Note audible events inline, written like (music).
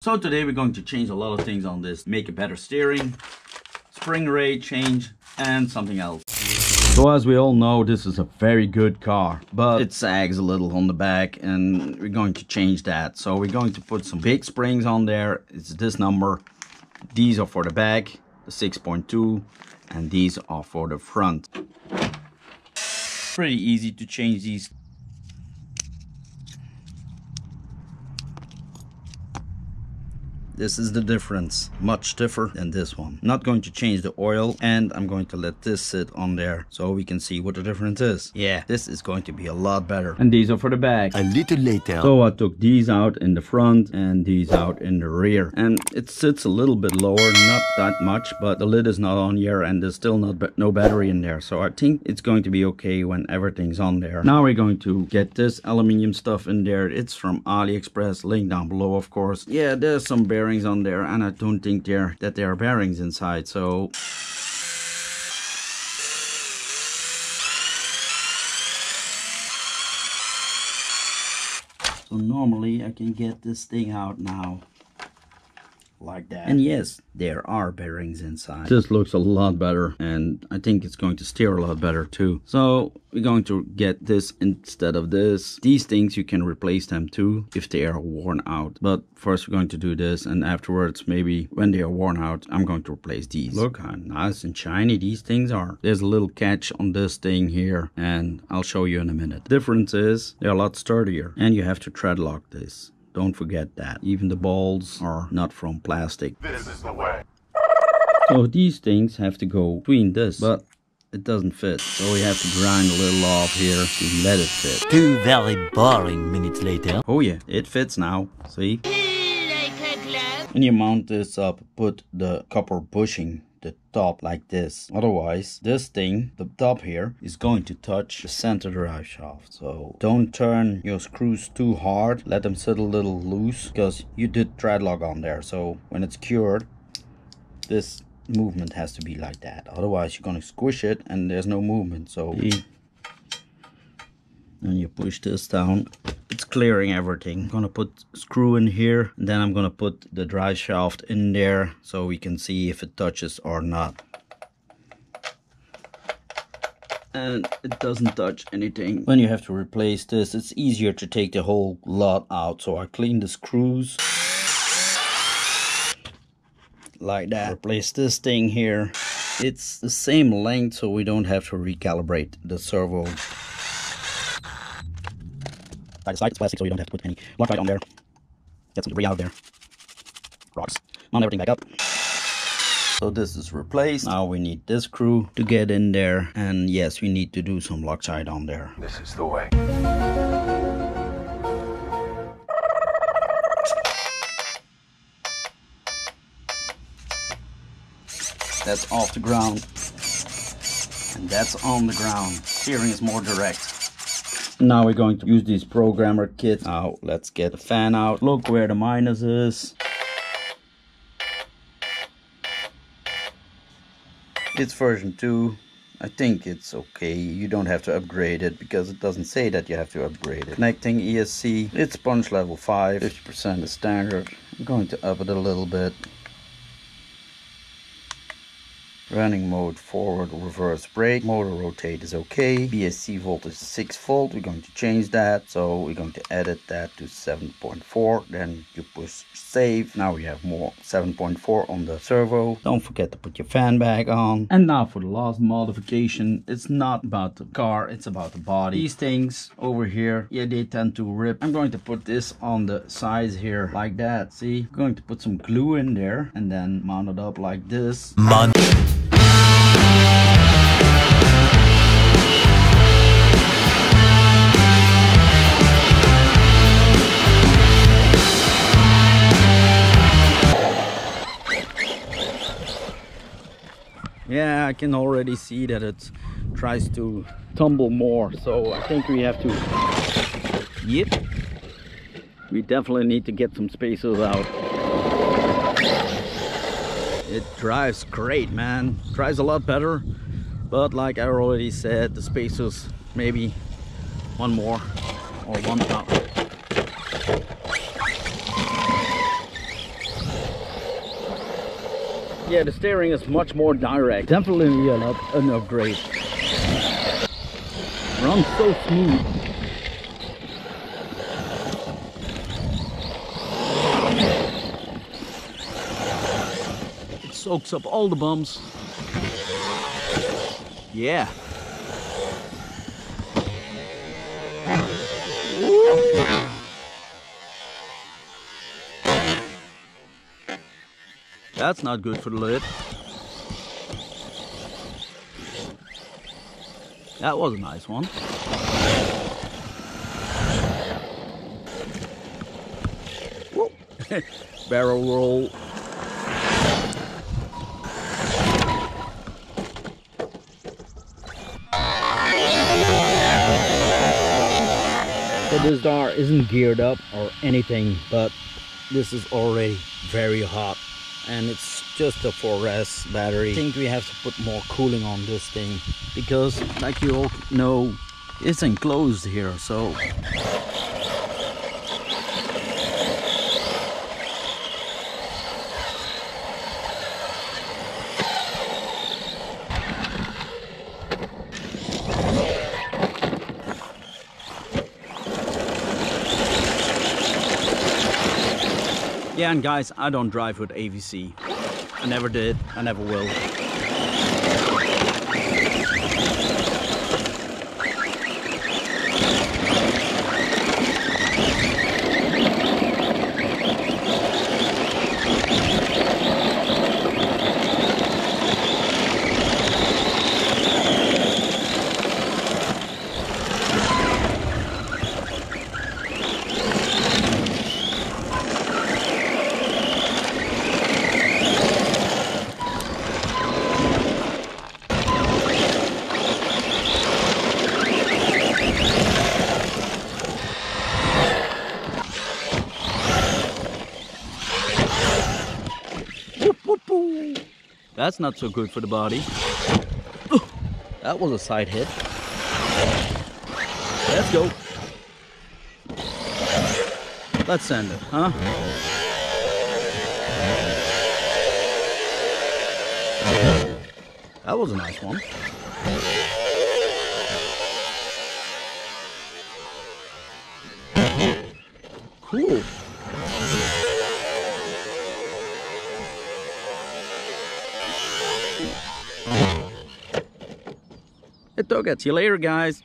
So today we're going to change a lot of things on this. Make a better steering, spring rate change, and something else. So as we all know, this is a very good car, but it sags a little on the back and we're going to change that. So we're going to put some big springs on there. It's this number. These are for the back, the 6.2, and these are for the front. Pretty easy to change these This is the difference, much different than this one. Not going to change the oil and I'm going to let this sit on there so we can see what the difference is. Yeah, this is going to be a lot better. And these are for the back. A little later. So I took these out in the front and these out in the rear. And it sits a little bit lower, not that much, but the lid is not on here and there's still not no battery in there. So I think it's going to be okay when everything's on there. Now we're going to get this aluminium stuff in there. It's from AliExpress, link down below of course. Yeah, there's some bearings bearings on there and I don't think there that there are bearings inside so. So normally I can get this thing out now like that. And yes, there are bearings inside. This looks a lot better and I think it's going to steer a lot better too. So we're going to get this instead of this. These things you can replace them too if they are worn out. But first we're going to do this and afterwards maybe when they are worn out I'm going to replace these. Look how nice and shiny these things are. There's a little catch on this thing here and I'll show you in a minute. The difference is they're a lot sturdier and you have to thread lock this. Don't forget that. Even the balls are not from plastic. This is the way. So these things have to go between this, but it doesn't fit. So we have to grind a little off here to let it fit. Two very boring minutes later. Oh yeah, it fits now. See? When you mount this up, put the copper bushing the top like this. Otherwise, this thing, the top here, is going to touch the center drive shaft. So don't turn your screws too hard. Let them sit a little loose because you did thread lock on there. So when it's cured, this movement has to be like that. Otherwise, you're going to squish it and there's no movement. So and you push this down it's clearing everything. I'm gonna put screw in here then I'm gonna put the drive shaft in there so we can see if it touches or not. And it doesn't touch anything. When you have to replace this it's easier to take the whole lot out. So I clean the screws. Like that. Replace this thing here. It's the same length so we don't have to recalibrate the servo side to side. It's plastic, so you don't have to put any Loctite on there. Get some debris out of there. Rocks. Mount everything back up. So this is replaced. Now we need this screw to get in there. And yes, we need to do some Loctite on there. This is the way. That's off the ground. And that's on the ground. Steering is more direct. Now we're going to use these programmer kits. Now let's get the fan out. Look where the minus is. It's version 2. I think it's okay. You don't have to upgrade it because it doesn't say that you have to upgrade it. Connecting ESC. It's punch level 5. 50% is standard. I'm going to up it a little bit running mode forward reverse brake motor rotate is okay. BEC voltage 6 volt we're going to change that. So we're going to edit that to 7.4 then you push save. Now we have more 7.4 on the servo. Don't forget to put your fan back on. And now for the last modification it's not about the car it's about the body. These things over here yeah they tend to rip. I'm going to put this on the sides here like that see? I'm going to put some glue in there and then mount it up like this. Man yeah I can already see that it tries to tumble more so I think we have to yep. We definitely need to get some spacers out. It drives great man. Drives a lot better but like I already said the spacers maybe one more or one up Yeah, the steering is much more direct. Definitely an, up, an upgrade. Runs so smooth. It soaks up all the bumps. Yeah. That's not good for the lid. That was a nice one. (laughs) Barrel roll. So this door isn't geared up or anything, but this is already very hot and it's just a 4S battery. I think we have to put more cooling on this thing because like you all know it's enclosed here so Yeah, and guys, I don't drive with AVC. I never did, I never will. That's not so good for the body. that was a side hit. Let's go. Let's send it, huh? That was a nice one. It took it. See you later, guys.